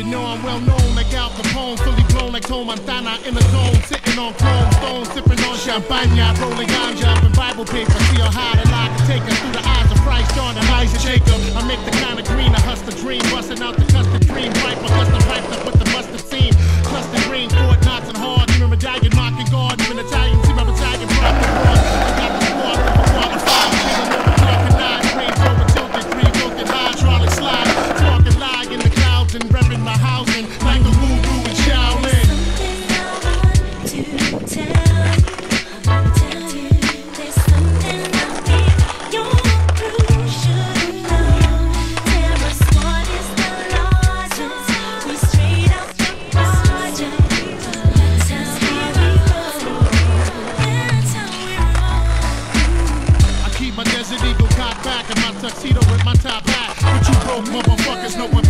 You know I'm well known like Al Capone, fully blown like Tony Montana in the zone, sitting on chrome stones, sipping on champagne, rolling ganja up in Bible paper. See how high the lie can take us through the eyes of Christ, John and Isaac Jacob. I make the kind of green, I hustle dream, busting out the custard dream, pipe, my housing like a woo-woo in Shaolin. I keep my Desert Eagle cocked back and my tuxedo with my top hat. But you broke motherfuckers know about